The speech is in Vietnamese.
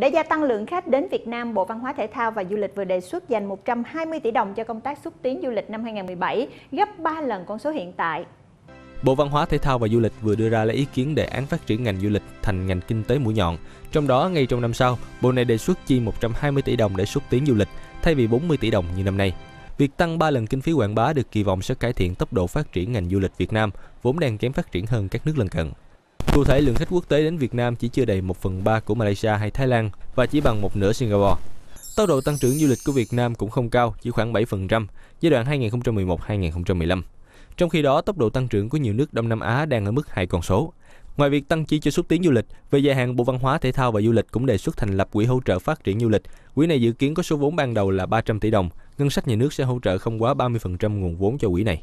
Để gia tăng lượng khách đến Việt Nam, Bộ Văn hóa Thể thao và Du lịch vừa đề xuất dành 120 tỷ đồng cho công tác xúc tiến du lịch năm 2017, gấp 3 lần con số hiện tại. Bộ Văn hóa Thể thao và Du lịch vừa đưa ra lấy ý kiến đề án phát triển ngành du lịch thành ngành kinh tế mũi nhọn. Trong đó, ngay trong năm sau, Bộ này đề xuất chi 120 tỷ đồng để xúc tiến du lịch, thay vì 40 tỷ đồng như năm nay. Việc tăng 3 lần kinh phí quảng bá được kỳ vọng sẽ cải thiện tốc độ phát triển ngành du lịch Việt Nam, vốn đang kém phát triển hơn các nước lân cận. Cụ thể, lượng khách quốc tế đến Việt Nam chỉ chưa đầy 1 phần 3 của Malaysia hay Thái Lan và chỉ bằng một nửa Singapore. Tốc độ tăng trưởng du lịch của Việt Nam cũng không cao, chỉ khoảng 7%, giai đoạn 2011-2015. Trong khi đó, tốc độ tăng trưởng của nhiều nước Đông Nam Á đang ở mức hai con số. Ngoài việc tăng chi cho xúc tiến du lịch, về dài hạn Bộ Văn hóa Thể thao và Du lịch cũng đề xuất thành lập quỹ hỗ trợ phát triển du lịch. Quỹ này dự kiến có số vốn ban đầu là 300 tỷ đồng, ngân sách nhà nước sẽ hỗ trợ không quá 30% nguồn vốn cho quỹ này.